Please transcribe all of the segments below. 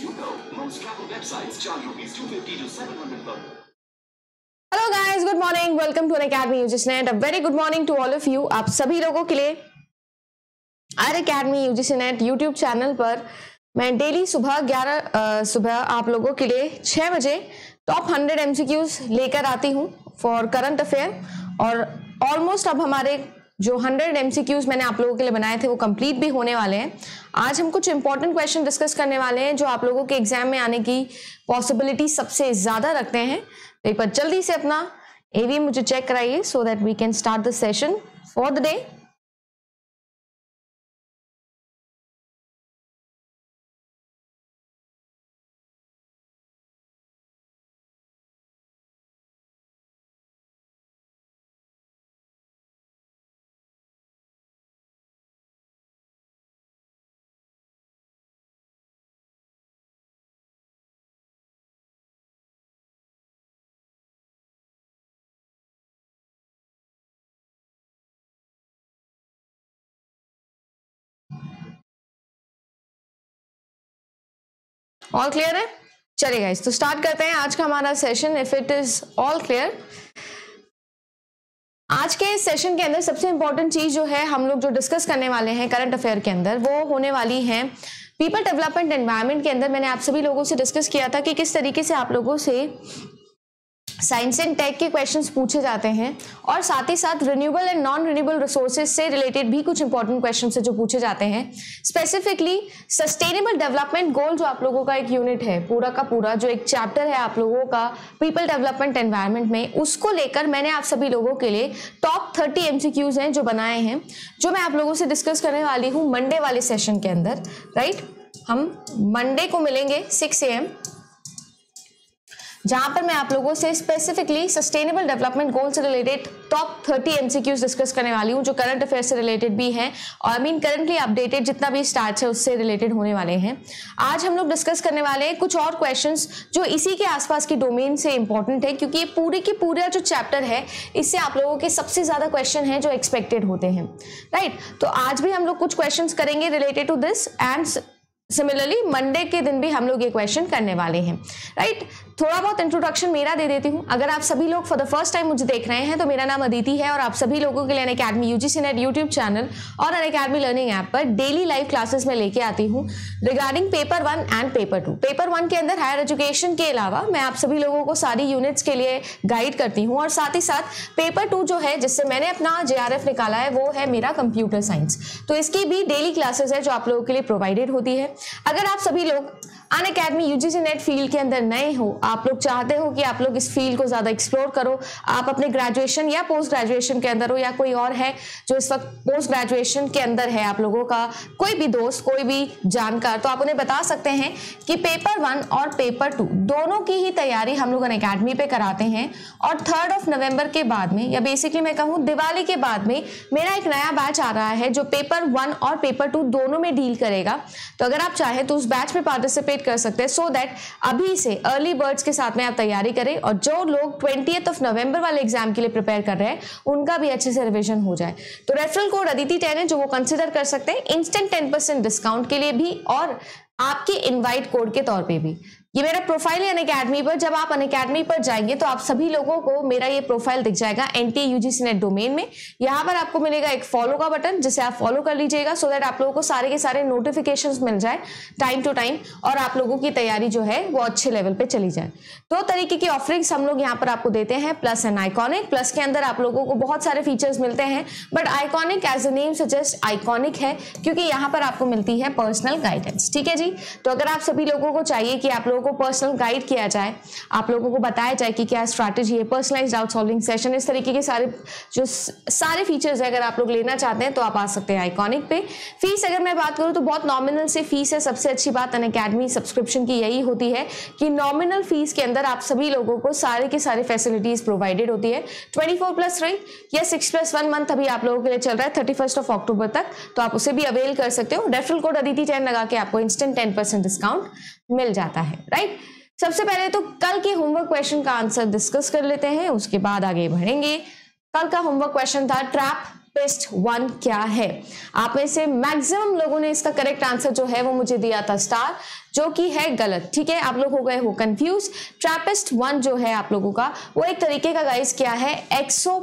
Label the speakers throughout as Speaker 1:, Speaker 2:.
Speaker 1: You know, most travel websites charge rupees 250 to 700 per
Speaker 2: hello guys good morning welcome to academy UGC NET a very good morning to all of you आप सभी लोगों के लिए। Our academy UGC NET YouTube channel पर मैं daily सुबह 11 सुबह आप लोगों के लिए 6 बजे टॉप 100 एमसीक्यूज लेकर आती हूँ फॉर करंट अफेयर और ऑलमोस्ट अब हमारे जो 100 एमसीक्यूज मैंने आप लोगों के लिए बनाए थे, वो कंप्लीट भी होने वाले हैं। आज हम कुछ इंपॉर्टेंट क्वेश्चन डिस्कस करने वाले हैं, जो आप लोगों के एग्ज़ाम में आने की पॉसिबिलिटी सबसे ज़्यादा रखते हैं। तो एक बार जल्दी से अपना एवी मुझे चेक कराइए so that we can start the session for the day all clear है? चलिए गाइस तो स्टार्ट करते हैं आज का हमारा session if it is all clear आज के सेशन के अंदर सबसे इंपॉर्टेंट चीज़ जो है, हम लोग जो डिस्कस करने वाले हैं करंट अफेयर के अंदर, वो होने वाली है पीपल डेवलपमेंट एनवायरमेंट के अंदर मैंने आप सभी लोगों से डिस्कस किया था कि किस तरीके से आप लोगों से साइंस एंड टेक के क्वेश्चंस पूछे जाते हैं और साथ ही साथ renewable and non renewable resources से रिलेटेड भी कुछ इंपॉर्टेंट क्वेश्चन है जो पूछे जाते हैं। स्पेसिफिकली सस्टेनेबल डेवलपमेंट गोल जो आप लोगों का एक यूनिट है, पूरा का पूरा, जो एक चैप्टर है आप लोगों का पीपल डेवलपमेंट एनवायरमेंट में, उसको लेकर मैंने आप सभी लोगों के लिए टॉप थर्टी एमसीक्यूज हैं जो बनाए हैं, जो मैं आप लोगों से डिस्कस करने वाली हूँ मंडे वाले सेशन के अंदर राइट हम मंडे को मिलेंगे सिक्स ए एम जहाँ पर मैं आप लोगों से स्पेसिफिकली सस्टेनेबल डेवलपमेंट गोल से रिलेटेड टॉप 30 एमसीक्यूज डिस्कस करने वाली हूँ, जो करंट अफेयर से रिलेटेड भी हैं, और आई मीन करंटली अपडेटेड जितना भी स्टार्ट है, उससे रिलेटेड होने वाले हैं आज हम लोग डिस्कस करने वाले हैं कुछ और क्वेश्चंस जो इसी के आसपास की डोमेन से इंपॉर्टेंट है, क्योंकि ये पूरे के पूरा जो चैप्टर है, इससे आप लोगों के सबसे ज़्यादा क्वेश्चन है जो एक्सपेक्टेड होते हैं राइट right? तो आज भी हम लोग कुछ क्वेश्चन करेंगे related to this and similarly Monday के दिन भी हम लोग ये क्वेश्चन करने वाले हैं। Right right? थोड़ा बहुत इंट्रोडक्शन मेरा दे देती हूँ। अगर आप सभी लोग फॉर द फ़र्स्ट टाइम मुझे देख रहे हैं तो मेरा नाम अदिति है और आप सभी लोगों के लिए academy UGC NET YouTube channel और अन अकेडमी लर्निंग ऐप पर डेली लाइव क्लासेस में लेके आती हूँ regarding paper one and paper two paper one के अंदर हायर एजुकेशन के अलावा मैं आप सभी लोगों को सारी यूनिट्स के लिए गाइड करती हूँ और साथ ही साथ पेपर टू जो है, जिससे मैंने अपना जेआरएफ निकाला है, वो है मेरा कंप्यूटर साइंस तो इसकी भी डेली क्लासेस है जो आप लोगों के लिए प्रोवाइडेड होती है। अगर आप सभी लोग Unacademy UGC NET field के अंदर नए हो, आप लोग चाहते हो कि आप लोग इस फ़ील्ड को ज़्यादा एक्सप्लोर करो, आप अपने ग्रेजुएशन या पोस्ट ग्रेजुएशन के अंदर हो या कोई और है जो इस वक्त पोस्ट ग्रेजुएशन के अंदर है आप लोगों का, कोई भी दोस्त, कोई भी जानकार तो आप उन्हें बता सकते हैं कि पेपर वन और पेपर टू दोनों की ही तैयारी हम लोग अन अकेडमी पे कराते हैं और थर्ड ऑफ़ नवंबर के बाद में, या बेसिकली मैं कहूँ दिवाली के बाद में, मेरा एक नया बैच आ रहा है जो पेपर वन और पेपर टू दोनों में डील करेगा। तो अगर आप चाहें तो उस बैच में पार्टिसिपेट कर सकते हैं सो दैट अभी से अर्ली बर्ड्स के साथ में आप तैयारी करें और जो लोग ट्वेंटी ऑफ़ नवंबर वाले एग्ज़ाम के लिए प्रिपेयर कर रहे हैं, उनका भी अच्छे से रिविजन हो जाए। तो रेफरल कोड अदिति टेन है, जो वो कंसिडर कर सकते हैं इंस्टेंट टेन डिस्काउंट के लिए भी और आपके इनवाइट कोड के तौर पे भी। ये मेरा प्रोफ़ाइल है अन अकेडमी पर। जब आप अन अकेडमी पर जाएँगे तो आप सभी लोगों को मेरा ये प्रोफ़ाइल दिख जाएगा N T UGC NET domain में। यहाँ पर आपको मिलेगा एक फॉलो का बटन जिसे आप फॉलो कर लीजिएगा सो दैट आप लोगों को सारे के सारे नोटिफिकेशन मिल जाए टाइम टू टाइम और आप लोगों की तैयारी जो है वो अच्छे लेवल पे चली जाए। दो तरीके की ऑफरिंग्स हम लोग यहाँ पर आपको देते हैं प्लस एंड आइकॉनिक प्लस के अंदर आप लोगों को बहुत सारे फीचर्स मिलते हैं but iconic as a name suggest iconic है, क्योंकि यहाँ पर आपको मिलती है पर्सनल गाइडेंस ठीक है जी? तो अगर आप सभी लोगों को चाहिए कि आप लोगों को पर्सनल गाइड किया जाए, आप लोगों को बताया जाए कि क्या स्ट्रैटेजी है पर्सनलाइज डाउट सॉल्विंग सेशन इस तरीके के सारे, जो सारे फीचर्स है, अगर आप लोग लेना चाहते हैं तो आप आ सकते हैं आइकॉनिक पे। फ़ीस अगर मैं बात करूँ तो बहुत नॉमिनल से फ़ीस है, सबसे अच्छी बात अन अकेडमी सब्सक्रिप्शन की यही होती है कि नॉमिनल फ़ीस के अंदर आप सभी लोगों को सारे के सारे फैसिलिटीज़ प्रोवाइडेड होती है। ट्वेंटी फोर प्लस थ्री या सिक्स प्लस वन मंथ अभी आप लोगों के लिए चल रहा है थर्टी फ़र्स्ट ऑफ़ अक्टूबर तक तो आप उसे भी अवेल कर सकते हो। रेफरल कोड अदिति टेन लगा के आपको इंस्टेंट टेन परसेंट डिस्काउंट मिल जाता है राइट सबसे पहले तो कल के होमवर्क क्वेश्चन का आंसर डिस्कस कर लेते हैं, उसके बाद आगे बढ़ेंगे। कल का होमवर्क क्वेश्चन था ट्रैप ट्रैपिस्ट वन क्या है? आप में से मैक्सिमम लोगों ने इसका करेक्ट आंसर जो है, वो मुझे दिया था स्टार जो कि है गलत, ठीक है? आप लोग हो गए, हो कंफ्यूज ट्रैपिस्ट वन जो है आप लोगों का, वो एक तरीके का गाइस क्या है? एक्सो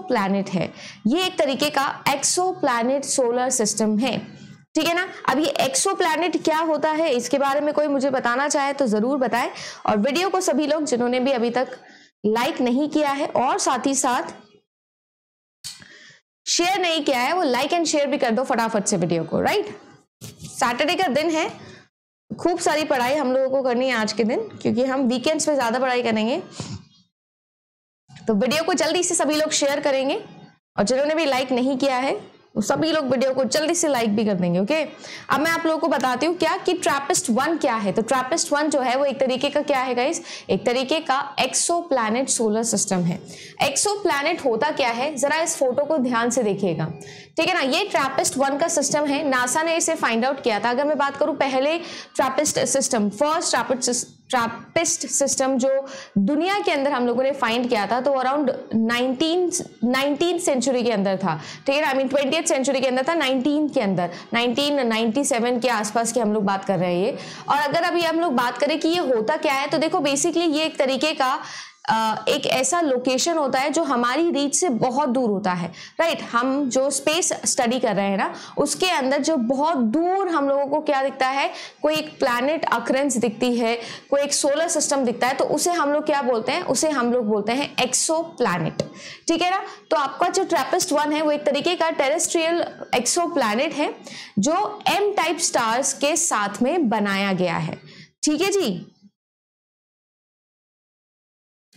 Speaker 2: है। ये एक तरीके का एक्सो सोलर सिस्टम है। ठीक है ना? अब ये एक्सो क्या होता है, इसके बारे में कोई मुझे बताना चाहे तो ज़रूर बताएँ। और वीडियो को सभी लोग जिन्होंने भी अभी तक लाइक नहीं किया है, और साथ ही साथ शेयर नहीं किया है, वो लाइक एंड शेयर भी कर दो फटाफट से वीडियो को राइट सैटरडे का दिन है। खूब सारी पढ़ाई हम लोगों को करनी है आज के दिन, क्योंकि हम वीकेंड्स पे ज़्यादा पढ़ाई करेंगे। तो वीडियो को जल्दी से सभी लोग शेयर करेंगे, और जिन्होंने भी लाइक नहीं किया है सभी लोग वीडियो को जल्दी से लाइक भी कर देंगे ओके अब मैं आप लोगों को बताती हूँ क्या कि ट्रैपिस्ट वन क्या है? तो ट्रैपिस्ट वन जो है वो एक तरीके का क्या है गाइस एक तरीके का एक्सो प्लैनेट सोलर सिस्टम है। एक्सो प्लैनेट होता क्या है? जरा इस फ़ोटो को ध्यान से देखिएगा। ठीक है ना? ये ट्रैपिस्ट वन का सिस्टम है। नासा ने इसे फाइंड आउट किया था। अगर मैं बात करूँ पहले TRAPPIST system first TRAPPIST TRAPPIST system जो दुनिया के अंदर हम लोगों ने फाइंड किया था तो अराउंड 19 नाइनटीन सेंचुरी के अंदर था। ठीक है आई मीन ट्वेंटी सेंचुरी के अंदर था 19 के अंदर। 1997 के आसपास की हम लोग बात कर रहे हैं ये। और अगर अभी हम लोग बात करें कि ये होता क्या है तो देखो बेसिकली ये एक तरीके का एक ऐसा लोकेशन होता है जो हमारी रीच से बहुत दूर होता है। राइट हम जो स्पेस स्टडी कर रहे हैं ना, उसके अंदर जो बहुत दूर हम लोगों को क्या दिखता है? कोई एक प्लैनेट अक्रेंस दिखती है, कोई एक सोलर सिस्टम दिखता है तो उसे हम लोग क्या बोलते हैं? उसे हम लोग बोलते हैं एक्सो ठीक है ना? तो आपका जो ट्रेपिस्ट वन है, वो एक तरीके का टेरेस्ट्रियल एक्सो है, जो एम टाइप स्टार्स के साथ में बनाया गया है। ठीक है जी?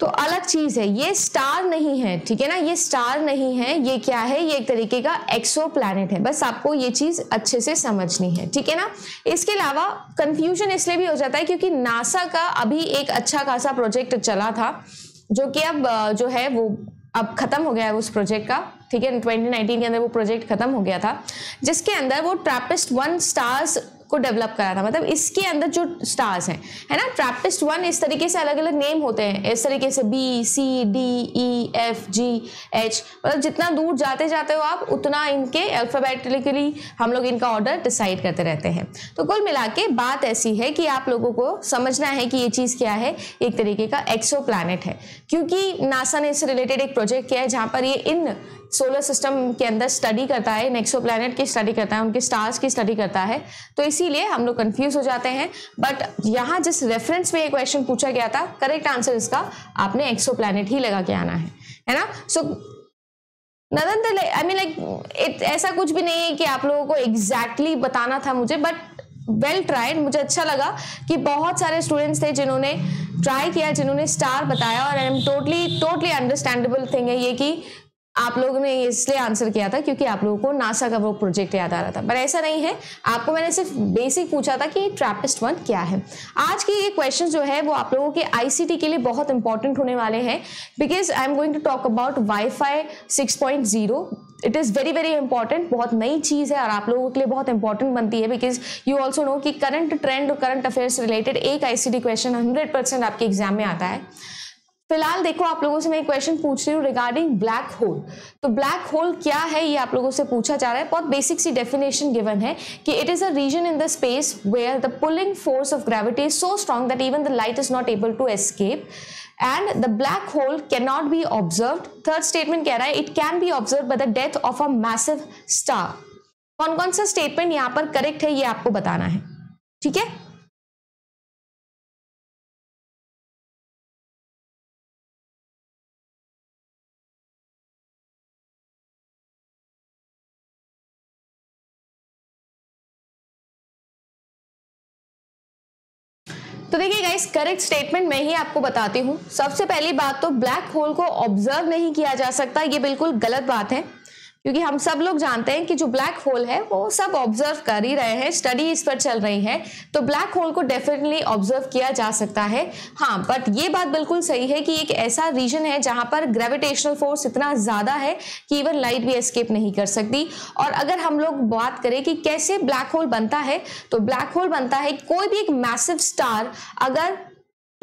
Speaker 2: तो अलग चीज़ है। ये स्टार नहीं है, ठीक है ना? ये स्टार नहीं है, ये क्या है? ये एक तरीके का एक्सो है। बस आपको ये चीज़ अच्छे से समझनी है, ठीक है ना? इसके अलावा कंफ्यूजन इसलिए भी हो जाता है क्योंकि नासा का अभी एक अच्छा खासा प्रोजेक्ट चला था, जो कि अब जो है वो अब खत्म हो गया है उस प्रोजेक्ट का, ठीक है? 2019 के अंदर वो प्रोजेक्ट खत्म हो गया था, जिसके अंदर वो ट्रैपिस्ट वन स्टार्स को डेवलप करा था मतलब इसके अंदर जो स्टार्स हैं, है ना? ट्रैपिस्ट वन इस तरीके से अलग अलग नेम होते हैं। इस तरीके से B C D E F G H मतलब जितना दूर जाते जाते हो आप, उतना इनके अल्फाबेटिकली हम लोग इनका ऑर्डर डिसाइड करते रहते हैं। तो कुल मिला के बात ऐसी है कि आप लोगों को समझना है कि ये चीज़ क्या है। एक तरीके का एक्सो है। क्योंकि नासा ने इससे रिलेटेड एक प्रोजेक्ट किया है जहाँ पर ये इन सोलर सिस्टम के अंदर स्टडी करता है नेक्सो प्लानट की स्टडी करता है, उनके स्टार्स की स्टडी करता है तो इसीलिए हम लोग कन्फ्यूज़ हो जाते हैं। बट यहाँ जिस रेफरेंस में ये क्वेश्चन पूछा गया था करेक्ट आंसर इसका, आपने एक्सो ही लगा के आना है है ना? सो नदन आई मीन लाइक ऐसा कुछ भी नहीं है कि आप लोगों को एग्जैक्टली exactly बताना था मुझे बट वेल ट्राइड मुझे अच्छा लगा कि बहुत सारे स्टूडेंट्स थे जिन्होंने ट्राई किया, जिन्होंने स्टार बताया, और I am totally totally understandable thing है ये कि आप लोगों ने इसलिए आंसर किया था क्योंकि आप लोगों को नासा का वो प्रोजेक्ट याद आ रहा था। पर ऐसा नहीं है। आपको मैंने सिर्फ़ बेसिक पूछा था कि ट्रैपिस्ट वन क्या है। आज के ये क्वेश्चन जो है, वो आप लोगों के आईसीटी के लिए बहुत इंपॉर्टेंट होने वाले हैं। Because I am going to talk about wifi six point zero it is very very important बहुत नई चीज़ है और आप लोगों के लिए बहुत इंपॉर्टेंट बनती है। बिकॉज़ यू ऑल्सो नो कि करंट ट्रेंड और करंट अफेयर्स रिलेटेड एक आईसीटी क्वेश्चन हंड्रेड परसेंट आपके एग्ज़ाम में आता है। फ़िलहाल देखो, आप लोगों से मैं एक क्वेश्चन पूछ रही हूँ रिगार्डिंग ब्लैक होल तो ब्लैक होल क्या है, ये आप लोगों से पूछा जा रहा है। बहुत बेसिक सी डेफिनेशन गिवन है कि it is a region in the space where the pulling force of gravity is so strong that even the light is not able to escape and the black hole can not be observe third statement कह रहा है it can be observe by the death of a massive star कौन कौन सा statement यहाँ पर correct है, ये आपको बताना है। ठीक है? तो देखिए गाइस करेक्ट स्टेटमेंट मैं ही आपको बताती हूँ। सबसे पहली बात तो ब्लैक होल को ऑब्ज़र्व नहीं किया जा सकता, ये बिल्कुल गलत बात है। क्योंकि हम सब लोग जानते हैं कि जो ब्लैक होल है, वो सब ऑब्ज़र्व कर ही रहे हैं स्टडी इस पर चल रही है तो ब्लैक होल को डेफिनेटली ऑब्ज़र्व किया जा सकता है। हाँ बट ये बात बिल्कुल सही है कि एक ऐसा रीजन है जहाँ पर ग्रेविटेशनल फोर्स इतना ज़्यादा है कि इवन लाइट भी एस्केप नहीं कर सकती। और अगर हम लोग बात करें कि कैसे ब्लैक होल बनता है तो ब्लैक होल बनता है, कोई भी एक मैसिव स्टार अगर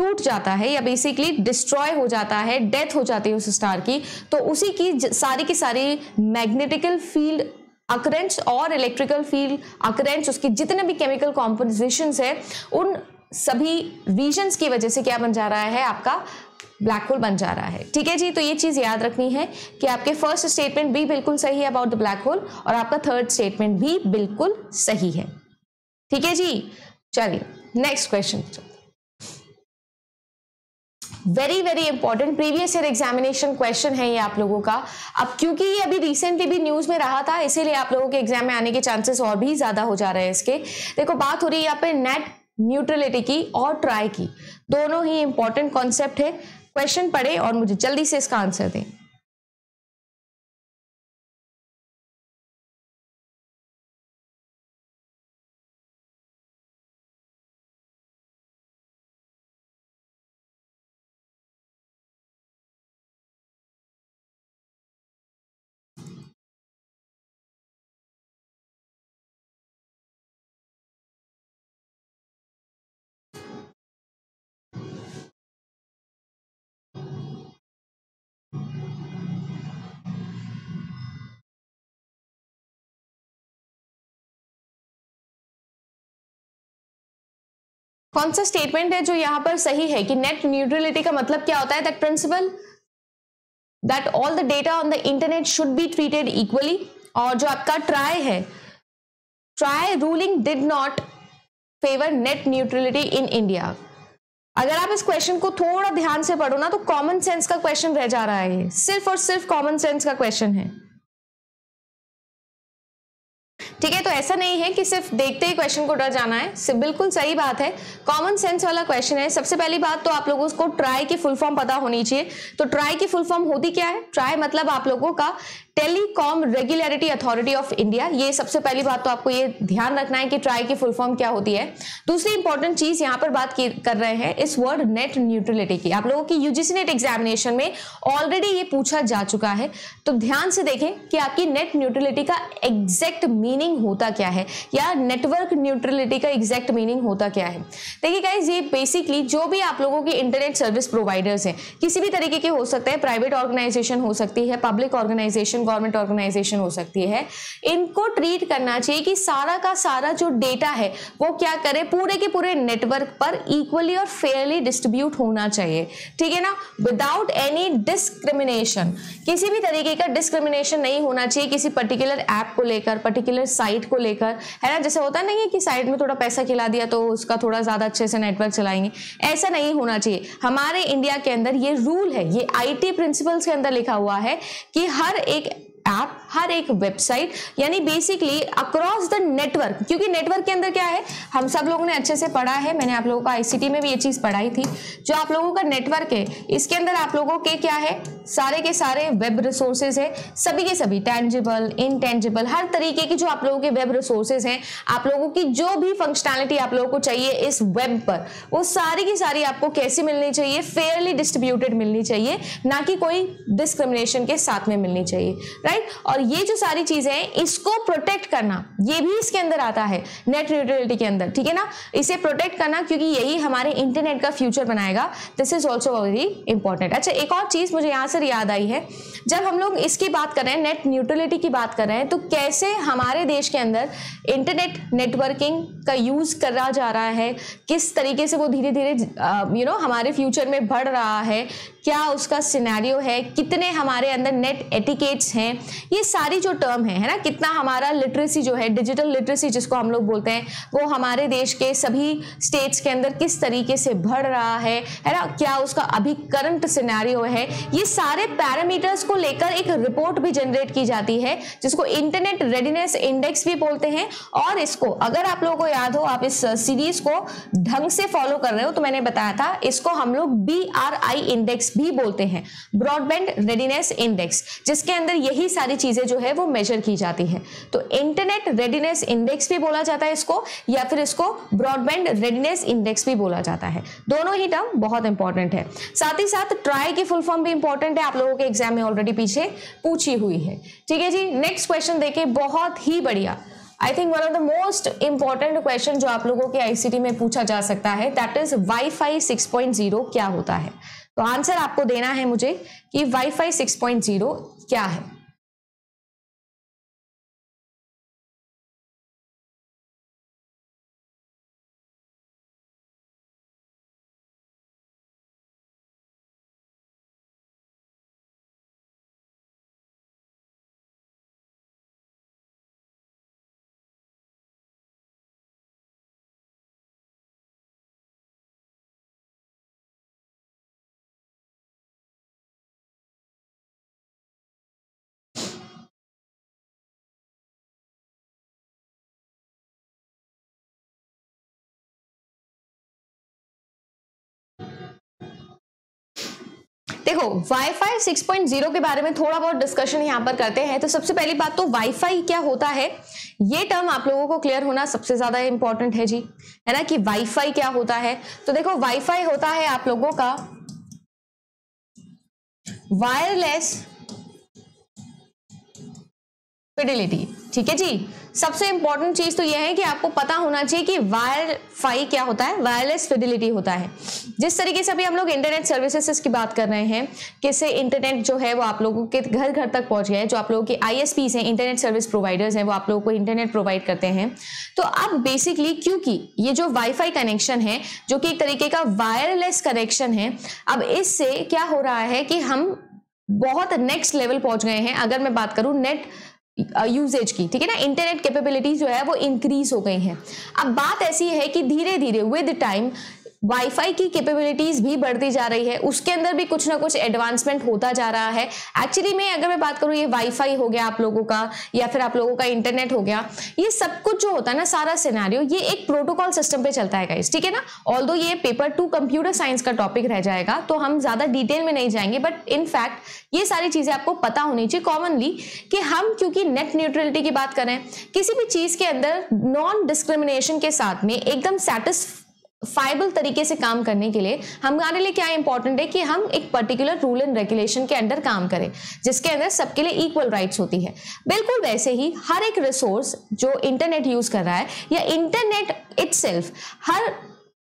Speaker 2: टूट जाता है या बेसिकली डिस्ट्रॉय हो जाता है डेथ हो जाती है उस स्टार की तो उसी की सारी की सारी मैग्नेटिकल फ़ील्ड अकरेंस और इलेक्ट्रिकल फ़ील्ड अकरेंस उसके जितने भी केमिकल कॉम्पोजिशन है, उन सभी रीजन्स की वजह से क्या बन जा रहा है, आपका ब्लैक होल बन जा रहा है। ठीक है जी तो ये चीज़ याद रखनी है कि आपके फ़र्स्ट स्टेटमेंट भी बिल्कुल सही है अबाउट द ब्लैक होल और आपका थर्ड स्टेटमेंट भी बिल्कुल सही है। ठीक है जी, चलिए next question very very important previous year examination question है ये आप लोगों का। अब क्योंकि ये अभी रिसेंटली भी न्यूज़ में रहा था, इसीलिए आप लोगों के एग्ज़ाम में आने के चांसेस और भी ज़्यादा हो जा रहे हैं इसके। देखो, बात हो रही है यहाँ पे नेट न्यूट्रलिटी की और ट्राई की। दोनों ही इंपॉर्टेंट कॉन्सेप्ट है। क्वेश्चन पढ़े और मुझे जल्दी से इसका आंसर दें। कौन सा स्टेटमेंट है जो यहाँ पर सही है कि नेट न्यूट्रलिटी का मतलब क्या होता है? That principle that all the data on the internet should be treated equally और जो आपका ट्राई है TRAI ruling did not favour net neutrality in India अगर आप इस क्वेश्चन को थोड़ा ध्यान से पढ़ो ना तो कॉमन सेंस का क्वेश्चन रह जा रहा है सिर्फ़ और सिर्फ़ कॉमन सेंस का क्वेश्चन है। ठीक है तो ऐसा नहीं है कि सिर्फ़ देखते ही क्वेश्चन को डर जाना है। बिल्कुल सही बात है। कॉमन सेंस वाला क्वेश्चन है। सबसे पहली बात तो आप लोगों को ट्राई की फुल फॉर्म पता होनी चाहिए। तो ट्राई की फुल फॉर्म होती क्या है? ट्राई मतलब आप लोगों का telecom regulatory authority of India, ये सबसे पहली बात तो आपको ये ध्यान रखना है कि ट्राई की फुल फॉर्म क्या होती है। दूसरी इंपॉर्टेंट चीज़ यहाँ पर बात कर रहे हैं इस वर्ड नेट न्यूट्रलिटी की। आप लोगों की यूजीसी नेट एग्जामिनेशन में ऑलरेडी ये पूछा जा चुका है। तो ध्यान से देखें कि आपकी नेट न्यूट्रलिटी का एग्जैक्ट मीनिंग होता क्या है या नेटवर्क न्यूट्रलिटी का एग्जैक्ट मीनिंग होता क्या है। देखिए गाइज़ ये बेसिकली जो भी आप लोगों के इंटरनेट सर्विस प्रोवाइडर्स हैं, किसी भी तरीके के हो सकते हैं प्राइवेट ऑर्गेनाइजेशन हो सकती है पब्लिक ऑर्गेनाइजेशन गवर्नमेंट ऑर्गेनाइजेशन हो सकती है। इनको ट्रीट करना चाहिए कि सारा का सारा जो डेटा है, वो क्या करे? पूरे के पूरे नेटवर्क पर इक्वली और फेयरली डिस्ट्रीब्यूट होना चाहिए। ठीक है ना? विदाउट एनी डिस्क्रिमिनेशन किसी भी तरीके का डिस्क्रिमिनेशन नहीं होना चाहिए किसी पर्टिकुलर ऐप को लेकर पर्टिकुलर साइट को लेकर। है ना? जैसे होता नहीं है कि साइट में थोड़ा पैसा खिला दिया तो उसका थोड़ा ज़्यादा अच्छे से नेटवर्क चलाएँगे। ऐसा नहीं होना चाहिए। हमारे इंडिया के अंदर ये रूल है, ये आईटी प्रिंसिपल्स के अंदर लिखा हुआ है कि हर एक ऐप हर एक वेबसाइट यानी बेसिकली अक्रॉस द नेटवर्क क्योंकि नेटवर्क के अंदर क्या है? हम सब लोगों ने अच्छे से पढ़ा है, मैंने आप लोगों को आईसीटी में भी ये चीज़ पढ़ाई थी। जो आप लोगों का नेटवर्क है, इसके अंदर आप लोगों के क्या है? सारे के सारे वेब रिसोर्सेज है। सभी के सभी टेंजिबल इनटेंजिबल हर तरीके की जो आप लोगों के वेब रिसोर्सेज हैं, आप लोगों की जो भी फंक्शनैलिटी आप लोगों को चाहिए इस वेब पर, वो सारी की सारी आपको कैसी मिलनी चाहिए? फेयरली डिस्ट्रीब्यूटेड मिलनी चाहिए, ना कि कोई डिस्क्रिमिनेशन के साथ में मिलनी चाहिए राइट और ये जो सारी चीज़ें हैं, इसको प्रोटेक्ट करना, ये भी इसके अंदर आता है नेट न्यूट्रलिटी के अंदर, ठीक है ना? इसे प्रोटेक्ट करना क्योंकि यही हमारे इंटरनेट का फ्यूचर बनाएगा। This is also very important अच्छा एक और चीज़ मुझे यहाँ से याद आई है। जब हम लोग इसकी बात कर रहे हैं नेट न्यूट्रलिटी की बात कर रहे हैं तो कैसे हमारे देश के अंदर इंटरनेट नेटवर्किंग का यूज़ करा जा रहा है? किस तरीके से वो धीरे धीरे यू नो हमारे फ्यूचर में बढ़ रहा है? क्या उसका सिनेरियो है? कितने हमारे अंदर नेट एटिकेट्स हैं? ये सारी जो टर्म है है ना, कितना हमारा लिटरेसी जो है डिजिटल लिटरेसी जिसको हम लोग बोलते हैं, वो हमारे देश के सभी स्टेट्स के अंदर किस तरीके से बढ़ रहा है है ना, क्या उसका अभी करंट सिनेरियो है, ये सारे पैरामीटर्स को लेकर एक रिपोर्ट भी जनरेट की जाती है, जिसको इंटरनेट रेडीनेस इंडेक्स भी बोलते हैं, और इसको, अगर आप लोगों को याद हो, आप इस सीरीज़ को ढंग से फॉलो कर रहे हो तो मैंने बताया था, इसको हम लोग बी आर आई इंडेक्स भी बोलते हैं ब्रॉडबैंड रेडीनेस इंडेक्स जिसके अंदर यही सारी चीज़ें जो है वो मेजर की जाती है। तो इंटरनेट रेडीनेस इंडेक्स भी बोला जाता है इसको, या फिर इसको ब्रॉडबैंड रेडीनेस इंडेक्स भी बोला जाता है। दोनों ही टर्म बहुत इंपॉर्टेंट है। साथ ही साथ ट्राई की फुल फॉर्म भी इंपॉर्टेंट है, आप लोगों के एग्ज़ाम में ऑलरेडी पीछे पूछी हुई है। ठीक है जी नेक्स्ट क्वेश्चन देखे, बहुत ही बढ़िया। I think one of the most important question जो आप लोगों के आईसीटी में पूछा जा सकता है दैट इज़ वाईफाई 6.0 क्या होता है? तो आंसर आपको देना है मुझे कि वाईफाई 6.0 क्या है। देखो वाईफाई 6.0 के बारे में थोड़ा बहुत डिस्कशन यहाँ पर करते हैं। तो सबसे पहली बात तो वाईफाई क्या होता है? ये टर्म आप लोगों को क्लियर होना सबसे ज़्यादा इंपॉर्टेंट है जी। है ना कि वाईफाई क्या होता है? तो देखो वाईफाई होता है आप लोगों का वायरलेस फिडिलिटी ठीक है जी? सबसे इंपॉर्टेंट चीज़ तो यह है कि आपको पता होना चाहिए कि वायर फाई क्या होता है वायरलेस फिडिलिटी होता है। जिस तरीके से अभी हम लोग इंटरनेट सर्विसेज़ की बात कर रहे हैं, किससे इंटरनेट जो है वो आप लोगों के घर घर तक पहुँच गया है, जो आप लोगों के आई हैं इंटरनेट सर्विस प्रोवाइडर्स हैं, वो आप लोगों को इंटरनेट प्रोवाइड करते हैं। तो अब बेसिकली क्योंकि ये जो वाईफाई कनेक्शन है, जो कि एक तरीके का वायरलेस कनेक्शन है, अब इससे क्या हो रहा है कि हम बहुत नेक्स्ट लेवल पहुँच गए हैं। अगर मैं बात करूँ नेट यूजेज की, ठीक है ना? इंटरनेट कैपेबिलिटीज जो है, वो इंक्रीज हो गई है। अब बात ऐसी है कि धीरे धीरे विद टाइम वाईफाई की कैपेबिलिटीज भी बढ़ती जा रही है। उसके अंदर भी कुछ ना कुछ एडवांसमेंट होता जा रहा है। एक्चुअली में अगर मैं बात करूँ, ये वाईफाई हो गया आप लोगों का, या फिर आप लोगों का इंटरनेट हो गया, ये सब कुछ जो होता है ना, सारा सिनेरियो ये एक प्रोटोकॉल सिस्टम पे चलता है गाइस ठीक है ना? ऑल ये पेपर टू कंप्यूटर साइंस का टॉपिक रह जाएगा तो हम ज़्यादा डिटेल में नहीं जाएँगे बट इनफैक्ट ये सारी चीज़ें आपको पता होनी चाहिए कॉमनली कि हम, क्योंकि नेट न्यूट्रलिटी की बात करें किसी भी चीज़ के अंदर नॉन डिस्क्रिमिनेशन के साथ में एकदम सेटिस्फ फाइबल तरीके से काम करने के लिए हमारे लिए क्या इंपॉर्टेंट है कि हम एक पर्टिकुलर रूल एंड रेगुलेशन के अंडर काम करें, जिसके अंदर सबके लिए इक्वल राइट्स होती है। बिल्कुल वैसे ही हर एक रिसोर्स जो इंटरनेट यूज़ कर रहा है, या इंटरनेट इट्सल्फ हर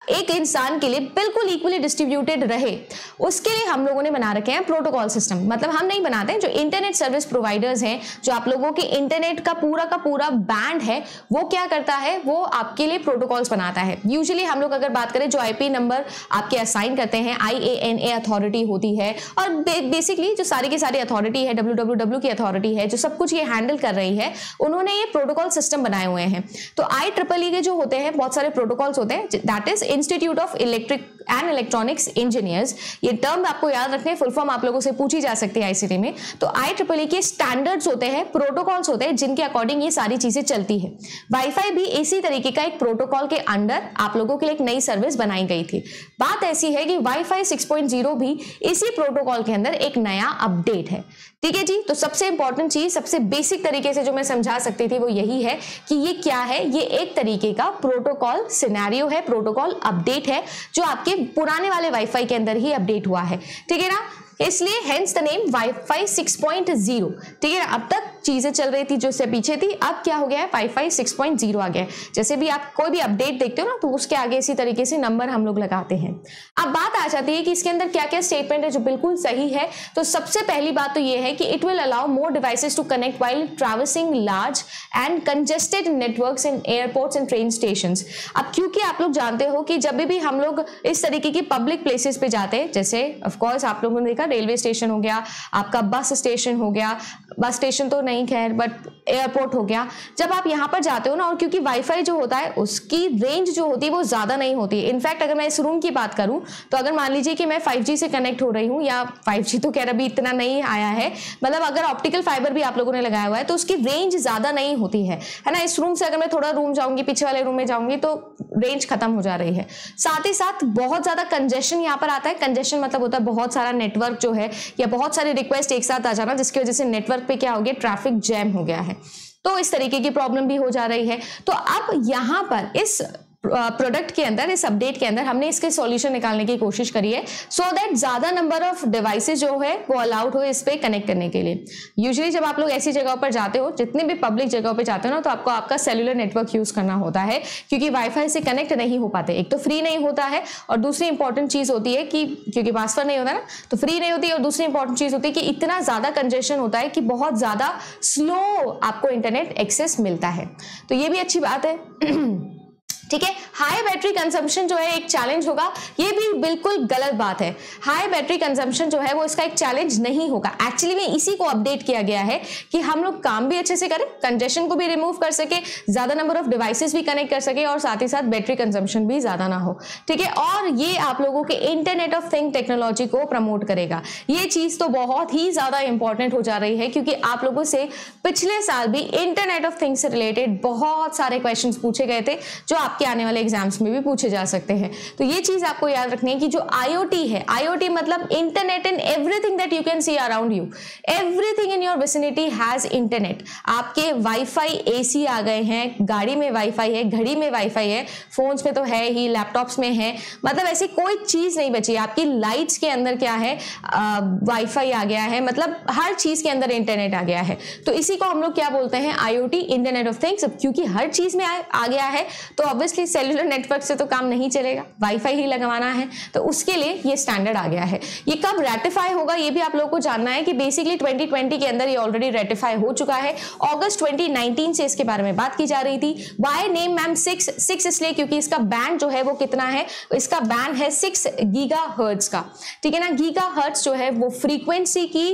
Speaker 2: एक इंसान के लिए बिल्कुल इक्वली डिस्ट्रीब्यूटेड रहे। उसके लिए हम लोगों ने बना रखे हैं प्रोटोकॉल सिस्टम मतलब हम नहीं बनाते हैं जो इंटरनेट सर्विस प्रोवाइडर्स हैं, जो आप लोगों के इंटरनेट का पूरा का पूरा बैंड है, वो क्या करता है? वो आपके लिए प्रोटोकॉल्स बनाता है। यूजुअली हम लोग अगर बात करें, जो आईपी नंबर आपके असाइन करते हैं आई ए एन ए अथॉरिटी होती है, और बेसिकली जो सारी की सारी अथॉरिटी है डब्ल्यू की अथॉरिटी है, जो सब कुछ ये हैंडल कर रही है, उन्होंने ये प्रोटोकॉल सिस्टम बनाए हुए हैं। तो आई ट्रिपल ई के जो होते हैं, बहुत सारे प्रोटोकॉल्स होते हैं that is institute of electric and electronics engineers ये टर्म आपको याद रखने फुल फॉर्म आप लोगों से पूछी जा सकती है आईसीटी में। तो आई ट्रिपल ई के स्टैंडर्ड्स होते हैं प्रोटोकॉल्स होते हैं, जिनके अकॉर्डिंग ये सारी चीज़ें चलती है। वाईफाई भी इसी तरीके का एक प्रोटोकॉल के अंडर आप लोगों के लिए एक नई सर्विस बनाई गई थी। बात ऐसी है कि वाईफाई 6.0 भी इसी प्रोटोकॉल के अंदर एक नया अपडेट है। ठीक है जी? तो सबसे इंपॉर्टेंट चीज़, सबसे बेसिक तरीके से जो मैं समझा सकती थी वो यही है कि ये क्या है? ये एक तरीके का प्रोटोकॉल सिनेरियो है प्रोटोकॉल अपडेट है, जो आपके पुराने वाले वाईफाई के अंदर ही अपडेट हुआ है। ठीक है ना? इसलिए हेंस द नेम वाईफाई 6.0 ठीक है, अब तक चीज़ें चल रही थी जो से पीछे थी, अब क्या हो गया है? वाईफाई 6.0 आ गया है। जैसे भी आप कोई भी अपडेट देखते हो ना तो उसके आगे इसी तरीके से नंबर हम लोग लगाते हैं। अब बात आ जाती है कि इसके अंदर क्या क्या स्टेटमेंट है जो बिल्कुल सही है। तो सबसे पहली बात तो ये है कि it will allow more devices to connect while traversing large and congested network in airports and train station अब क्योंकि आप लोग जानते हो कि जब भी हम लोग इस तरीके की पब्लिक प्लेसेस पे जाते हैं, जैसे ऑफकोर्स आप लोगों ने देखा रेलवे स्टेशन हो गया, आपका बस स्टेशन हो गया, बस स्टेशन तो नहीं, खैर बट एयरपोर्ट हो गया। जब आप यहाँ पर जाते हो ना, और क्योंकि वाईफाई जो होता है, उसकी रेंज जो होती है, वो ज़्यादा नहीं होती इनफैक्ट अगर मैं इस रूम की बात करूँ तो अगर मान लीजिए कि मैं 5G से कनेक्ट हो रही हूँ, या 5G तो खैर अभी इतना नहीं आया है मतलब अगर ऑप्टिकल फाइबर भी आप लोगों ने लगाया हुआ है तो उसकी रेंज ज़्यादा नहीं होती है। है ना, इस रूम से अगर मैं थोड़ा रूम जाऊँगी, पीछे वाले रूम में जाऊँगी तो रेंज खत्म हो जा रही है। साथ ही साथ बहुत ज़्यादा कंजेशन यहाँ पर आता है। कंजेशन मतलब होता है बहुत सारा नेटवर्क जो है या बहुत सारे रिक्वेस्ट एक साथ आ जाना, जिसकी वजह से नेटवर्क पे क्या हो गया ट्रैफ़िक जैम हो गया है। तो इस तरीके की प्रॉब्लम भी हो जा रही है। तो अब यहाँ पर इस प्रोडक्ट के अंदर, इस अपडेट के अंदर हमने इसके सॉल्यूशन निकालने की कोशिश करी है सो दैट ज़्यादा नंबर ऑफ़ डिवाइसेस जो है, वो अलाउड हो इस पर कनेक्ट करने के लिए। यूजुअली जब आप लोग ऐसी जगह पर जाते हो, जितने भी पब्लिक जगह पर जाते हो ना तो आपको आपका सेलुलर नेटवर्क यूज़ करना होता है, क्योंकि वाईफाई से कनेक्ट नहीं हो पाते। एक तो फ्री नहीं होता है, और दूसरी इंपॉर्टेंट चीज़ होती है कि, क्योंकि पासवर्ड नहीं होता ना तो फ्री नहीं होती, और दूसरी इंपॉर्टेंट चीज़ होती है कि इतना ज़्यादा कंजेशन होता है कि बहुत ज़्यादा स्लो आपको इंटरनेट एक्सेस मिलता है। तो ये भी अच्छी बात है। ठीक है? हाई बैटरी कंजम्पशन जो है एक चैलेंज होगा। ये भी बिल्कुल गलत बात है। हाई बैटरी कंजम्पशन जो है वो इसका एक चैलेंज नहीं होगा। एक्चुअली में इसी को अपडेट किया गया है कि हम लोग काम भी अच्छे से करें कंजेशन को भी रिमूव कर सके, ज़्यादा नंबर ऑफ़ डिवाइसेस भी कनेक्ट कर सके और साथ ही साथ बैटरी कंजम्पशन भी ज़्यादा ना हो। ठीक है? और ये आप लोगों के इंटरनेट ऑफ़ थिंग टेक्नोलॉजी को प्रमोट करेगा। ये चीज़ तो बहुत ही ज़्यादा इंपॉर्टेंट हो जा रही है क्योंकि आप लोगों से पिछले साल भी इंटरनेट ऑफ़ थिंग्स से रिलेटेड बहुत सारे क्वेश्चन पूछे गए थे, जो आपके आपके आने वाले एग्ज़ाम्स में भी पूछे जा सकते हैं। तो ये चीज़ आपको याद रखनी है कि जो आईओटी है आईओटी मतलब internet in everything that you can see around you everything in your vicinity has internet आपके वाईफाई एसी आ गए हैं गाड़ी में वाईफाई है घड़ी में वाईफाई है फोन्स में तो है ही लैपटॉप्स में है। मतलब ऐसी कोई चीज़ नहीं बची। आपकी लाइट्स के अंदर क्या है? वाईफाई आ गया है मतलब हर चीज़ के अंदर इंटरनेट आ गया है। तो इसी को हम लोग क्या बोलते हैं? आईओटी इंटरनेट ऑफ़ थिंग्स क्योंकि हर चीज़ में आ, आ गया है तो ऑब्वियस ऑब्वियसली सेलुलर नेटवर्क से तो काम नहीं चलेगा वाईफाई ही लगवाना है तो उसके लिए ये स्टैंडर्ड आ गया है। ये कब रेटिफाई होगा, ये भी आप लोगों को जानना है कि बेसिकली 2020 के अंदर ये ऑलरेडी रेटिफाई हो चुका है। अगस्त 2019 से इसके बारे में बात की जा रही थी। Why name ma'am six six इसलिए? क्योंकि इसका बैंड जो है वो कितना है? इसका बैंड है सिक्स गीगा का। ठीक है ना? गीगा जो है वो फ्रीक्वेंसी की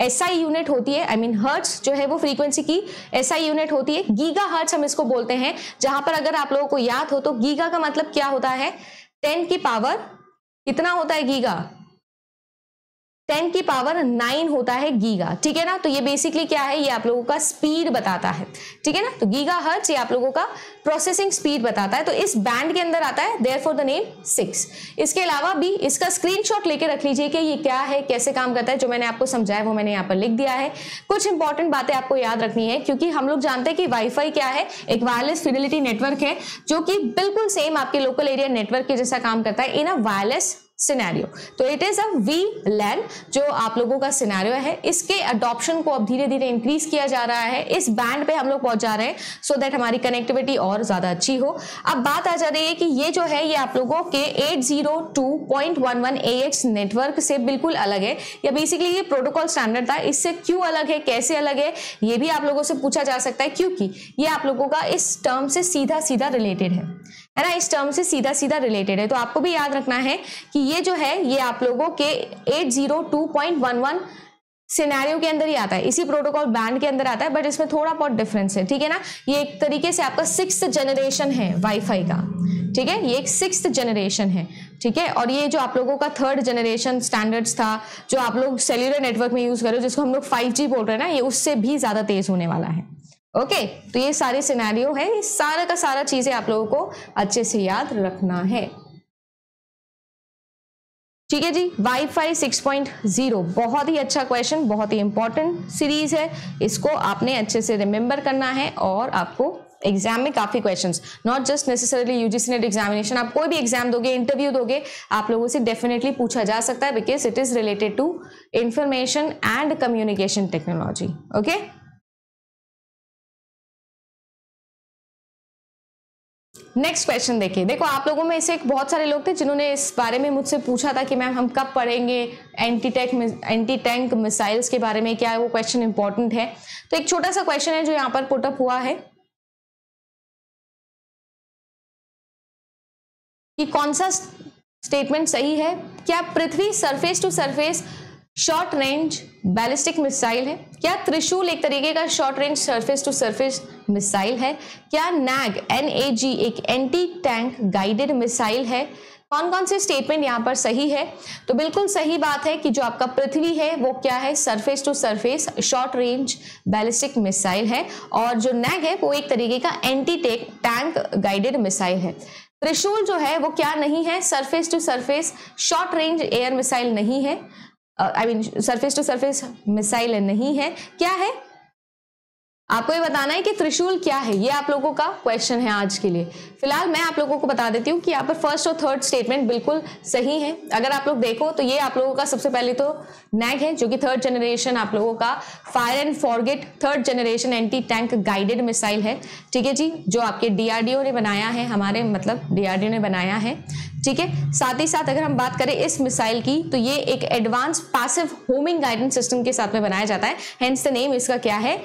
Speaker 2: एसआई यूनिट होती है आई मीन हर्ट्स जो है वो फ्रीक्वेंसी की एसआई यूनिट होती है। गीगा हर्ट्स हम इसको बोलते हैं, जहाँ पर अगर आप लोगों को याद हो तो गीगा का मतलब क्या होता है? टेन की पावर कितना होता है गीगा टेन की पावर नाइन होता है गीगा, ठीक है ना? तो ये बेसिकली क्या है? ये आप लोगों का स्पीड बताता है, ठीक है ना? तो गीगा हर्ट्स ये आप लोगों का प्रोसेसिंग स्पीड बताता है। तो इस बैंड के अंदर आता है there for the name six इसके अलावा भी इसका स्क्रीनशॉट लेके रख लीजिए कि ये क्या है, कैसे काम करता है, जो मैंने आपको समझाया, वो मैंने यहाँ पर लिख दिया है। कुछ इंपॉर्टेंट बातें आपको याद रखनी है, क्योंकि हम लोग जानते हैं कि वाईफाई क्या है, एक वायरलेस फिडिलिटी नेटवर्क है, जो कि बिल्कुल सेम आपके लोकल एरिया नेटवर्क के जैसा काम करता है इन अ वायरलेस सिनेरियो तो इट इज़ अ वी लैन जो आप लोगों का सिनेरियो है, इसके अडॉप्शन को अब धीरे धीरे इंक्रीज किया जा रहा है। इस बैंड पे हम लोग पहुँच जा रहे हैं सो so दैट हमारी कनेक्टिविटी और ज़्यादा अच्छी हो। अब बात आ जा रही है कि ये जो है, ये आप लोगों के 802.11 AX नेटवर्क से बिल्कुल अलग है। या बेसिकली ये प्रोटोकॉल स्टैंडर्ड था, इससे क्यों अलग है, कैसे अलग है, ये भी आप लोगों से पूछा जा सकता है, क्योंकि ये आप लोगों का इस टर्म से सीधा सीधा रिलेटेड है। है ना इस टर्म से सीधा सीधा रिलेटेड है। तो आपको भी याद रखना है कि ये जो है, ये आप लोगों के 802.11 सिनेरियो के अंदर ही आता है। इसी प्रोटोकॉल बैंड के अंदर आता है बट इसमें थोड़ा बहुत डिफरेंस है। ठीक है ना? ये एक तरीके से आपका सिक्स जनरेशन है वाईफाई का। ठीक है? ये एक सिक्स जनरेशन है। ठीक है? और ये जो आप लोगों का थर्ड जनरेशन स्टैंडर्ड्स था, जो आप लोग सेल्यूलर नेटवर्क में यूज़ करो जिसको हम लोग फाइव बोल रहे हैं ना, ये उससे भी ज़्यादा तेज होने वाला है। ओके तो ये सारे सिनेरियो है। ये सारा का सारा चीज़ें आप लोगों को अच्छे से याद रखना है। ठीक है जी वाईफाई 6.0 बहुत ही अच्छा क्वेश्चन बहुत ही इंपॉर्टेंट सीरीज़ है। इसको आपने अच्छे से रिमेंबर करना है और आपको एग्ज़ाम में काफ़ी questions not just necessarily UGC NET examination आप कोई भी एग्ज़ाम दोगे इंटरव्यू दोगे, आप लोगों से डेफिनेटली पूछा जा सकता है because it is related to information and communication technology okay next question देखिए। देखो, आप लोगों में से बहुत सारे लोग थे जिन्होंने इस बारे में मुझसे पूछा था कि मैम हम कब पढ़ेंगे anti tank anti tank missiles के बारे में, क्या है वो क्वेश्चन इंपॉर्टेंट है? तो एक छोटा सा क्वेश्चन है जो यहाँ पर पुटअप हुआ है। कि कौन सा स्टेटमेंट सही है? क्या Prithvi surface to surface short range ballistic missile है? क्या त्रिशूल एक तरीके का short range surface to surface missile है। क्या नैग एन ए जी एक एंटी टैंक गाइडेड मिसाइल है? कौन कौन से स्टेटमेंट यहाँ पर सही है? तो बिल्कुल सही बात है कि जो आपका पृथ्वी है, वो क्या है? Surface to surface short range ballistic missile है। और जो नैग है, वो एक तरीके का एंटी टैंक गाइडेड मिसाइल है। त्रिशूल जो है, वो क्या नहीं है? Surface to surface short range air missile नहीं है। I mean surface to surface missile नहीं है। क्या है? आपको ये बताना है कि त्रिशूल क्या है? ये आप लोगों का क्वेश्चन है आज के लिए। फ़िलहाल मैं आप लोगों को बता देती हूँ कि यहाँ पर फ़र्स्ट और थर्ड स्टेटमेंट बिल्कुल सही है। अगर आप लोग देखो तो ये आप लोगों का सबसे पहले तो नैग है, जो कि थर्ड जनरेशन आप लोगों का fire and forget third generation anti tank guided missile है। ठीक है जी? जो आपके डीआरडीओ ने बनाया है, हमारे मतलब डीआरडीओ ने बनाया है। ठीक है? साथ ही साथ अगर हम बात करें इस मिसाइल की तो ये एक advance passive homing guidance system के साथ में बनाया जाता है। हेंस द नेम इसका क्या है?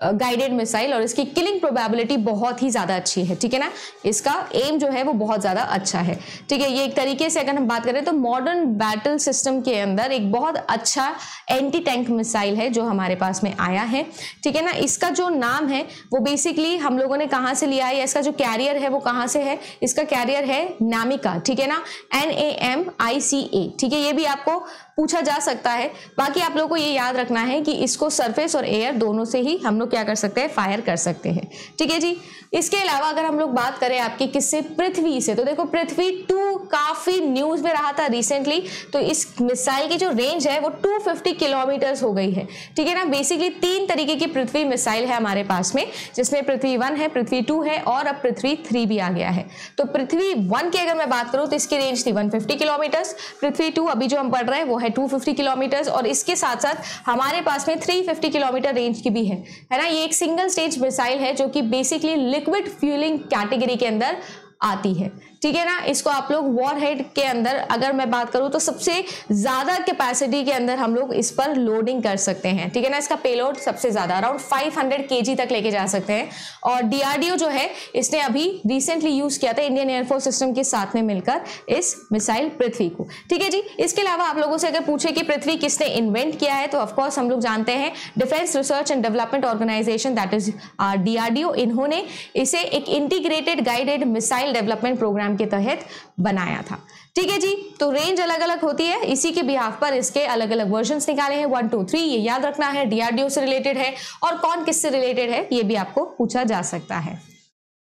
Speaker 2: गाइडेड मिसाइल और इसकी किलिंग प्रोबेबिलिटी बहुत ही ज़्यादा अच्छी है, ठीक है ना? इसका एम जो है वो बहुत ज़्यादा अच्छा है। ठीक है, ये एक तरीके से अगर हम बात करें तो मॉडर्न बैटल सिस्टम के अंदर एक बहुत अच्छा एंटी टैंक मिसाइल है जो हमारे पास में आया है, ठीक है ना? इसका जो नाम है, वो बेसिकली हम लोगों ने कहाँ से लिया है? इसका जो कैरियर है वो कहाँ से है? इसका कैरियर है नामिका, ठीक है ना? एन ए एम आई सी ए ठीक है? ये भी आपको पूछा जा सकता है। बाकी आप लोगों को ये याद रखना है कि इसको सरफेस और एयर दोनों से ही हम लोग क्या कर सकते हैं? फायर कर सकते हैं। ठीक है जी? इसके अलावा अगर हम लोग बात करें आपकी किससे, पृथ्वी से तो देखो पृथ्वी टू काफ़ी न्यूज़ में रहा था रिसेंटली तो इस मिसाइल की जो रेंज है वो 250 किलोमीटर हो गई है। ठीक है ना? बेसिकली तीन तरीके की पृथ्वी मिसाइल है हमारे पास में, जिसमें पृथ्वी वन है, पृथ्वी टू है और अब पृथ्वी थ्री भी आ गया है। तो पृथ्वी वन की अगर मैं बात करूँ तो इसकी रेंज थी 150 किलोमीटर पृथ्वी टू अभी जो हम पढ़ रहे हैं, वो है 250 किलोमीटर और इसके साथ साथ हमारे पास में 350 किलोमीटर रेंज की भी है। है ना? ये एक सिंगल स्टेज मिसाइल है जो कि बेसिकली लिक्विड फ्यूलिंग कैटेगरी के अंदर आती है। ठीक है ना? इसको आप लोग वॉर हेड के अंदर अगर मैं बात करूँ तो सबसे ज़्यादा कैपेसिटी के अंदर हम लोग इस पर लोडिंग कर सकते हैं। ठीक है ना? इसका पेलोड सबसे ज़्यादा अराउंड 500 हंड्रेड तक लेके जा सकते हैं। और डीआरडीओ जो है, इसने अभी रिसेंटली यूज़ किया था इंडियन एयरफोर्स सिस्टम के साथ में मिलकर इस मिसाइल पृथ्वी को। ठीक है जी? इसके अलावा आप लोगों से अगर पूछे कि पृथ्वी किसने इन्वेंट किया है तो ऑफकोर्स हम लोग जानते हैं defence research and development organisation that is DRDO इन्होंने इसे एक integrated guided missile development programme के तहत बनाया था। ठीक है जी तो रेंज अलग अलग होती है। इसी के बिहाफ पर इसके अलग अलग वर्जन निकाले हैं। वन टू थ्री ये याद रखना है। डीआरडीओ से रिलेटेड है और कौन किससे रिलेटेड है, ये भी आपको पूछा जा सकता है।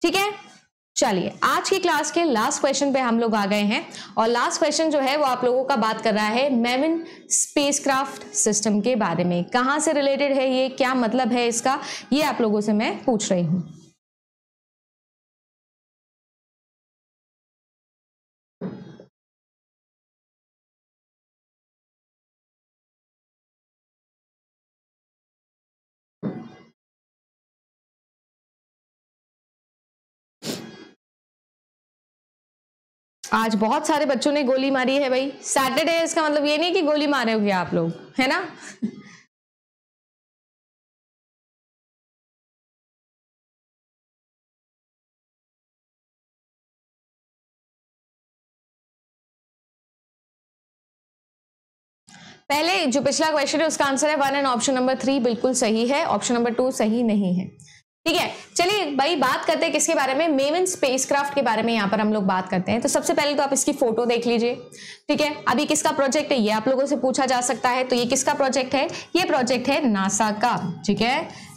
Speaker 2: ठीक है? चलिए, आज की क्लास के लास्ट क्वेश्चन पे हम लोग आ गए हैं और लास्ट क्वेश्चन जो है वो आप लोगों का बात कर रहा है मेविन स्पेसक्राफ्ट सिस्टम के बारे में। कहाँ से रिलेटेड है ये? क्या मतलब है इसका? ये आप लोगों से मैं पूछ रही हूँ। आज बहुत सारे बच्चों ने गोली मारी है भाई। सैटरडे इसका मतलब ये नहीं कि गोली मारे हो गया आप लोग, है ना? पहले जो पिछला क्वेश्चन है, उसका आंसर है one and option number three बिल्कुल सही है ऑप्शन नंबर टू सही नहीं है। ठीक है, चलिए भाई बात करते हैं किसके बारे में? मेवन स्पेसक्राफ्ट के बारे में यहाँ पर हम लोग बात करते हैं। तो सबसे पहले तो आप इसकी फ़ोटो देख लीजिए, ठीक है? अभी किसका प्रोजेक्ट है, ये आप लोगों से पूछा जा सकता है। तो ये किसका प्रोजेक्ट है? ये प्रोजेक्ट है नासा का, ठीक है?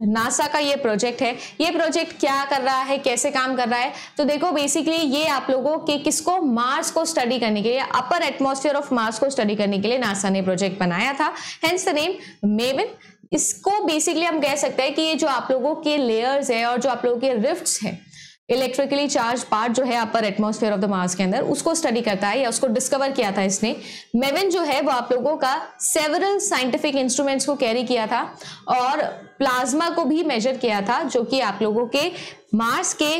Speaker 2: नासा का ये प्रोजेक्ट है। ये प्रोजेक्ट क्या कर रहा है, कैसे काम कर रहा है? तो देखो बेसिकली ये आप लोगों के किसको? मार्स को स्टडी करने के लिए अपर एटमॉस्फेयर ऑफ़ मार्स को स्टडी करने के लिए नासा ने प्रोजेक्ट बनाया था। हेंस द नेम मेविन इसको बेसिकली हम कह सकते हैं कि ये जो आप लोगों के लेयर्स है और जो आप लोगों के रिफ्ट्स हैं इलेक्ट्रिकली चार्ज पार्ट जो है upper atmosphere of the Mars के अंदर, उसको स्टडी करता है या उसको डिस्कवर किया था इसने। मेवन जो है वो आप लोगों का सेवरल साइंटिफिक इंस्ट्रूमेंट्स को कैरी किया था और प्लाज्मा को भी मेजर किया था, जो कि आप लोगों के मार्स के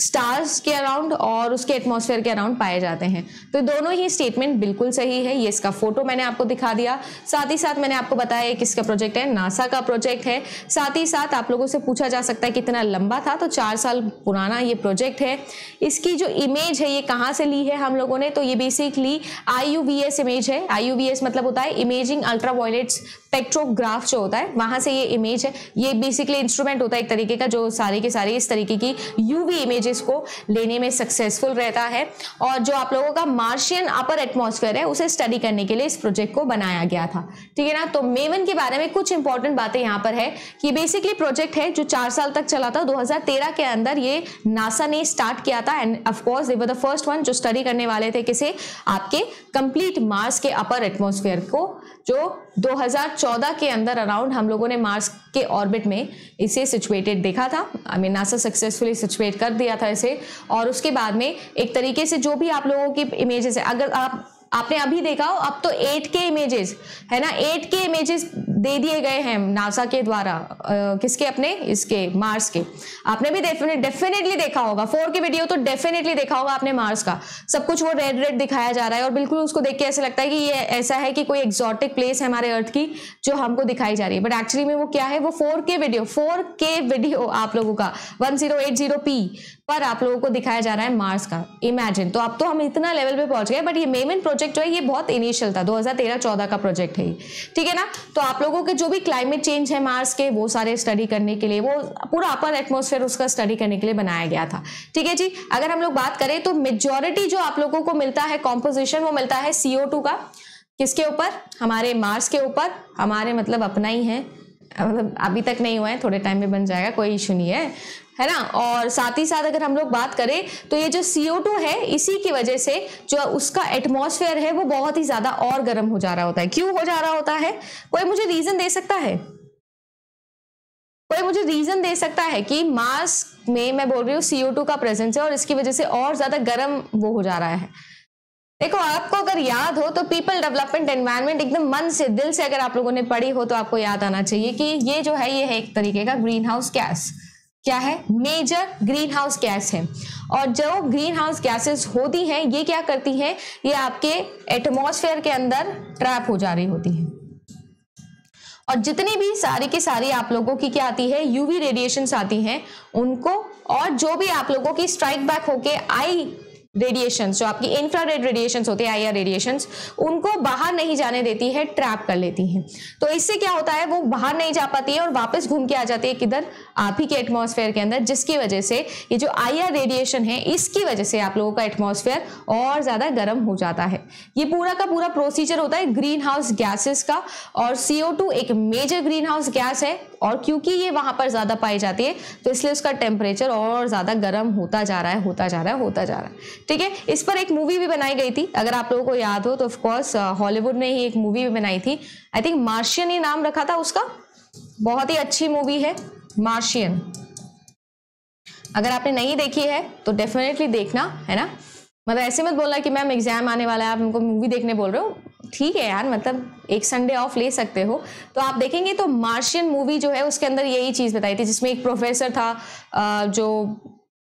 Speaker 2: स्टार्स के अराउंड और उसके एटमॉस्फेयर के अराउंड पाए जाते हैं। तो दोनों ही स्टेटमेंट बिल्कुल सही है, ये इसका फ़ोटो मैंने आपको दिखा दिया। साथ ही साथ मैंने आपको बताया किसका प्रोजेक्ट है नासा का प्रोजेक्ट है। साथ ही साथ आप लोगों से पूछा जा सकता है कितना लंबा था तो चार साल पुराना ये प्रोजेक्ट है। इसकी जो इमेज है, ये कहाँ से ली है हम लोगों ने तो ये बेसिकली आई इमेज है। आई मतलब होता है इमेजिंग अल्ट्रावायलेट्स स्पेक्ट्रोग्राफ जो होता है, वहाँ से ये इमेज है। ये बेसिकली इंस्ट्रूमेंट होता है एक तरीके का, जो सारे के सारे इस तरीके की यूवी इमेजेस को लेने में सक्सेसफुल रहता है। और जो आप लोगों का मार्शियन अपर एटमोसफेयर है, उसे स्टडी करने के लिए इस प्रोजेक्ट को बनाया गया था। ठीक है ना? तो मेवन के बारे में कुछ इंपॉर्टेंट बातें यहाँ पर है कि बेसिकली प्रोजेक्ट है जो चार साल तक चला था। दो हज़ार तेरह के अंदर ये नासा ने स्टार्ट किया था। And of course they the first one जो स्टडी करने वाले थे किसे? आपके कंप्लीट मार्स के अपर एटमोस्फेयर को। जो 2014 के अंदर अराउंड हम लोगों ने मार्स के ऑर्बिट में इसे सिचुएटेड देखा था। I mean NASA successfully situate कर दिया था इसे। और उसके बाद में एक तरीके से जो भी आप लोगों की इमेजेस है, अगर आप आपने अभी देखा हो? अब तो 8 के इमेजेस है ना? 8 के इमेजेस दे दिए गए हैं नासा के द्वारा। किसके? अपने? इसके मार्स के। आपने भी डेफिनेट डेफिनेटली देखा होगा। फोर के वीडियो तो डेफिनेटली देखा होगा आपने मार्स का। सब कुछ वो रेड रेड दिखाया जा रहा है और बिल्कुल उसको देख के ऐसा लगता है कि ये ऐसा है कि कोई एक्सॉटिक प्लेस है हमारे अर्थ की, जो हमको दिखाई जा रही है। बट एक्चुअली में वो क्या है? वो फोर के वीडियो फोर के वीडियो आप लोगों का। वन एट ज़ीरो पी पर आप लोगों को दिखाया जा रहा है मार्स का। इमेजिन तो अब तो हम इतना लेवल पे पहुँच गए बट ये मेमिन प्रोजेक्ट जो है, ये बहुत इनिशियल था 2013-14 का प्रोजेक्ट है ठीक है ना? तो आप लोगों के जो भी क्लाइमेट चेंज है मार्स के, वो सारे स्टडी करने के लिए, वो पूरा अपर एटमोसफेयर उसका स्टडी करने के लिए बनाया गया था। ठीक है जी? अगर हम लोग बात करें तो मेजोरिटी जो आप लोगों को मिलता है कॉम्पोजिशन वो मिलता है सीओ का। किसके ऊपर? हमारे मार्स के ऊपर। हमारे मतलब अपना ही है। मतलब अभी तक नहीं हुआ है, थोड़े टाइम में बन जाएगा, कोई इशू नहीं है। है ना? और साथ ही साथ अगर हम लोग बात करें तो ये जो CO2 है, इसी की वजह से जो उसका एटमॉस्फेयर है, वो बहुत ही ज़्यादा और गर्म हो जा रहा होता है। क्यों हो जा रहा होता है? कोई मुझे रीजन दे सकता है? कोई मुझे रीजन दे सकता है कि मास में मैं बोल रही हूँ सीओ टू का प्रेजेंस है और इसकी वजह से और ज़्यादा गर्म वो हो जा रहा है। देखो, आपको अगर याद हो तो पीपल डेवलपमेंट एनवायरनमेंट एकदम मन से, दिल से अगर आप लोगों ने पढ़ी हो तो आपको याद आना चाहिए कि ये जो है, ये है एक तरीके का ग्रीन हाउस गैस क्या है? मेजर ग्रीन हाउस गैस है। और जो ग्रीन हाउस गैसेस होती हैं, ये क्या करती हैं? ये आपके एटमॉस्फेयर के अंदर ट्रैप हो जा रही होती है। और जितनी भी सारी की सारी आप लोगों की क्या आती है? यूवी रेडिएशन आती हैं। उनको और जो भी आप लोगों की स्ट्राइक बैक होके आई रेडिएशन जो आपकी इंफ्रारेड रेडिएशन होते हैं आईआर रेडिएशन उनको बाहर नहीं जाने देती है ट्रैप कर लेती हैं। तो इससे क्या होता है, वो बाहर नहीं जा पाती है और वापस घूम के आ जाती है किधर आप ही के एटमॉस्फेयर के अंदर, जिसकी वजह से ये जो आईआर रेडिएशन है, इसकी वजह से आप लोगों का एटमॉस्फेयर और ज़्यादा गर्म हो जाता है। ये पूरा का पूरा प्रोसीजर होता है ग्रीन हाउस गैसेस का, और सीओ एक मेजर ग्रीन हाउस गैस है और क्योंकि ये वहाँ पर ज़्यादा पाई जाती है तो इसलिए उसका टेम्परेचर और ज़्यादा गर्म होता जा रहा है, होता जा रहा है, होता जा रहा है। ठीक है? इस पर एक मूवी भी बनाई गई थी, अगर आप लोगों को याद हो तो ऑफकोर्स हॉलीवुड ने ही एक मूवी भी बनाई थी। आई थिंक मार्शियन ही नाम रखा था उसका। बहुत ही अच्छी मूवी है मार्शियन अगर आपने नहीं देखी है तो डेफिनेटली देखना, है ना? मतलब ऐसे मत बोलना कि मैम एग्ज़ाम आने वाला है, आप हमको मूवी देखने बोल रहे हो। ठीक है यार मतलब एक संडे ऑफ़ ले सकते हो। तो आप देखेंगे तो मार्शियन मूवी जो है, उसके अंदर यही चीज़ बताई थी, जिसमें एक प्रोफेसर था जो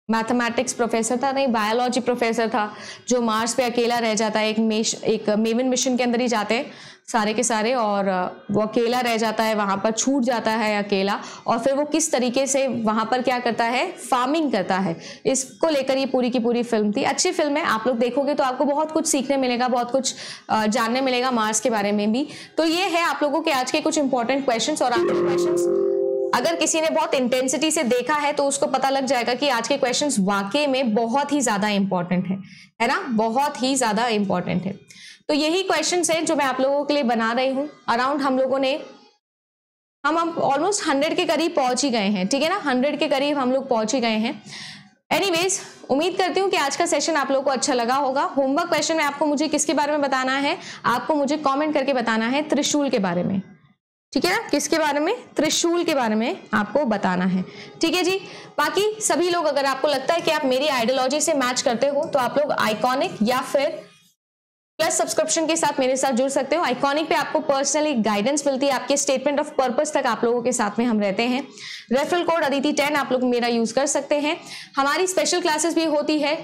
Speaker 2: मैथमेटिक्स प्रोफेसर था, नहीं बायोलॉजी प्रोफेसर था, जो मार्स पे अकेला रह जाता है, एक मेश, एक मेवन मिशन के अंदर ही जाते हैं, सारे के सारे, और वो अकेला रह जाता है, वहाँ पर छूट जाता है अकेला, और फिर वो किस तरीके से वहाँ पर क्या करता है फ़ार्मिंग करता है, इसको लेकर ये पूरी की पूरी फ़िल्म थी। अच्छी फ़िल्म है, आप लोग देखोगे तो आपको बहुत कुछ सीखने मिलेगा, बहुत कुछ जानने मिलेगा मार्स के बारे में भी। तो ये है आप लोगों के आज के कुछ इंपॉर्टेंट क्वेश्चन और आपके क्वेश्चन अगर किसी ने बहुत इंटेंसिटी से देखा है तो उसको पता लग जाएगा कि आज के क्वेश्चंस वाकई में बहुत ही ज़्यादा इंपॉर्टेंट है। है ना? बहुत ही ज़्यादा इंपॉर्टेंट है। तो यही क्वेश्चन है जो मैं आप लोगों के लिए बना रही हूँ। अराउंड हम लोगों ने, हम हम ऑलमोस्ट हंड्रेड के करीब पहुँच ही गए हैं। ठीक है ना? हंड्रेड के करीब हम लोग पहुँच ही गए हैं। एनीवेज उम्मीद करती हूँ कि आज का सेशन आप लोगों को अच्छा लगा होगा। होमवर्क क्वेश्चन में आपको मुझे किसके बारे में बताना है? आपको मुझे कमेंट करके बताना है त्रिशूल के बारे में। ठीक है ना? किसके बारे में? त्रिशूल के बारे में आपको बताना है। ठीक है जी? बाकी सभी लोग, अगर आपको लगता है कि आप मेरी आइडियोलॉजी से मैच करते हो तो आप लोग आइकॉनिक या फिर प्लस सब्सक्रिप्शन के साथ मेरे साथ जुड़ सकते हो। आइकॉनिक पे आपको पर्सनली गाइडेंस मिलती है। आपके स्टेटमेंट ऑफ़ पर्पस तक आप लोगों के साथ में हम रहते हैं। रेफरल कोड अदिति टेन आप लोग मेरा यूज़ कर सकते हैं। हमारी स्पेशल क्लासेस भी होती है।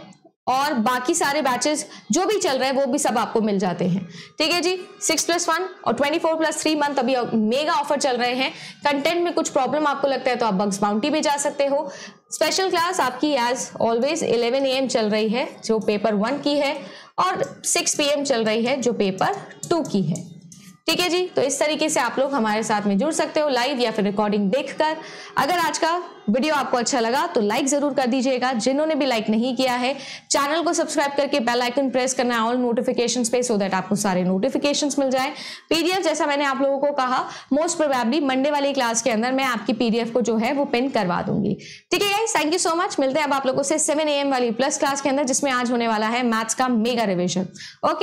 Speaker 2: और बाकी सारे बैचेस जो भी चल रहे हैं, वो भी सब आपको मिल जाते हैं। ठीक है जी? सिक्स प्लस वन और twenty four plus three month अभी मेगा ऑफ़र चल रहे हैं। कंटेंट में कुछ प्रॉब्लम आपको लगता है तो आप बग्स बाउंटी भी जा सकते हो। स्पेशल क्लास आपकी एज ऑलवेज इलेवन ए चल रही है, जो पेपर वन की है, और सिक्स पी चल रही है, जो पेपर टू की है। ठीक है जी? तो इस तरीके से आप लोग हमारे साथ में जुड़ सकते हो लाइव या फिर रिकॉर्डिंग देखकर। अगर आज का वीडियो आपको अच्छा लगा तो लाइक ज़रूर कर दीजिएगा। जिन्होंने भी लाइक नहीं किया है चैनल को सब्सक्राइब करके बेल आइकन प्रेस करना है ऑल नोटिफिकेशन पे सो दैट आपको सारे नोटिफिकेशन मिल जाए। पीडीएफ जैसा मैंने आप लोगों को कहा मोस्ट प्रोबेबली मंडे वाली क्लास के अंदर मैं आपकी पीडीएफ को जो है वो पिन करवा दूँगी। ठीक है guys thank you so much मिलते हैं अब आप लोगों से सेवन ए वाली प्लस क्लास के अंदर, जिसमें आज होने वाला है मैथ्स का मेगा रिविजन ओके